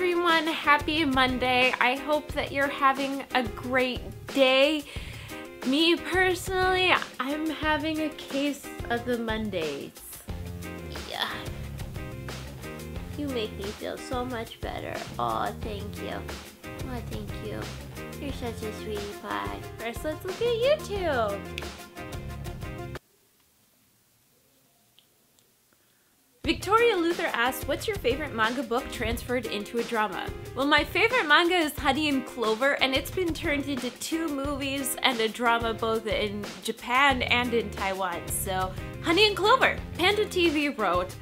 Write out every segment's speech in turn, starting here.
everyone, happy Monday. I hope that you're having a great day. Me personally, I'm having a case of the Mondays. Yeah. You make me feel so much better. Oh, thank you. Oh, thank you. You're such a sweetie pie. First, let's look at YouTube. Asked, what's your favorite manga book transferred into a drama? Well, my favorite manga is Honey and Clover, and it's been turned into two movies and a drama both in Japan and in Taiwan. So, Honey and Clover. Panda TV wrote,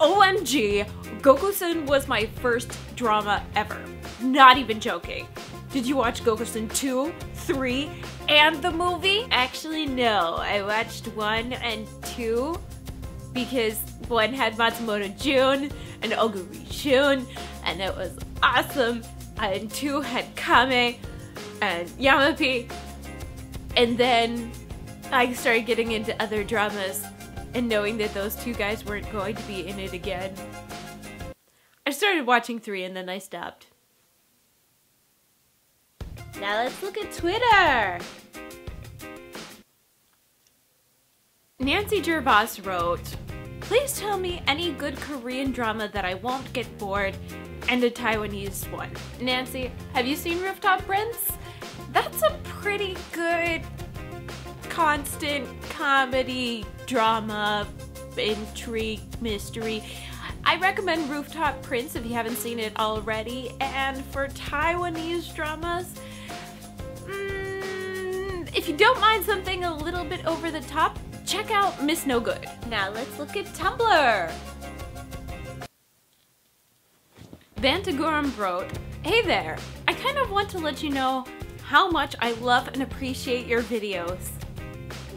OMG, Gokusen was my first drama ever. Not even joking. Did you watch Gokusen 2, 3, and the movie? Actually, no. I watched 1 and 2 because one had Matsumoto Jun and Oguri Shun, and it was awesome. And two had Kame and Yamapi. And then I started getting into other dramas and knowing that those two guys weren't going to be in it again. I started watching three and then I stopped. Now let's look at Twitter. Nancy Gervas wrote, Please tell me any good Korean drama that I won't get bored and a Taiwanese one. Nancy, have you seen Rooftop Prince? That's a pretty good constant comedy, drama, intrigue, mystery. I recommend Rooftop Prince if you haven't seen it already. And for Taiwanese dramas, mm, if you don't mind something a little bit over the top, check out Miss No Good. Now let's look at Tumblr. Vantagurum wrote, Hey there, I kind of want to let you know how much I love and appreciate your videos.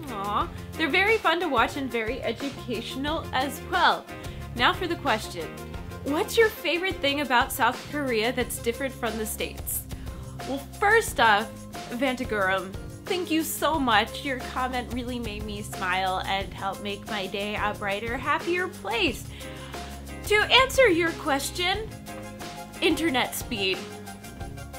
Aw, they're very fun to watch and very educational as well. Now for the question. What's your favorite thing about South Korea that's different from the States? Well, first off, Vantagurum, thank you so much. Your comment really made me smile and help make my day a brighter, happier place. To answer your question, internet speed.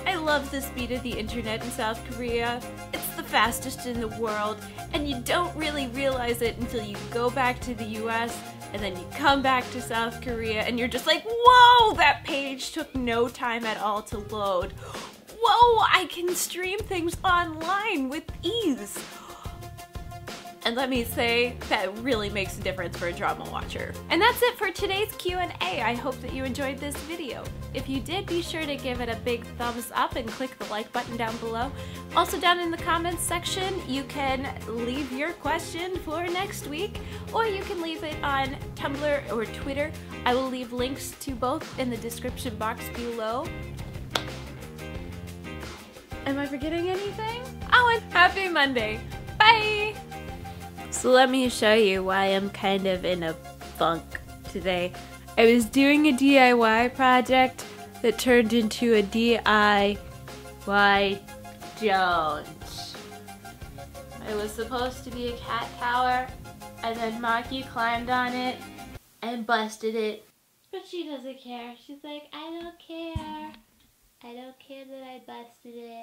I love the speed of the internet in South Korea. It's the fastest in the world, and you don't really realize it until you go back to the US and then you come back to South Korea and you're just like, whoa, that page took no time at all to load. Whoa, I can stream things online with ease. And let me say, that really makes a difference for a drama watcher. And that's it for today's Q&A. I hope that you enjoyed this video. If you did, be sure to give it a big thumbs up and click the like button down below. Also down in the comments section, you can leave your question for next week, or you can leave it on Tumblr or Twitter. I will leave links to both in the description box below. Am I forgetting anything? Oh, and happy Monday. Bye! So let me show you why I'm kind of in a funk today. I was doing a DIY project that turned into a DIY Jones. It was supposed to be a cat tower, and then Maki climbed on it and busted it. But she doesn't care. She's like, I don't care. I don't care that I busted it.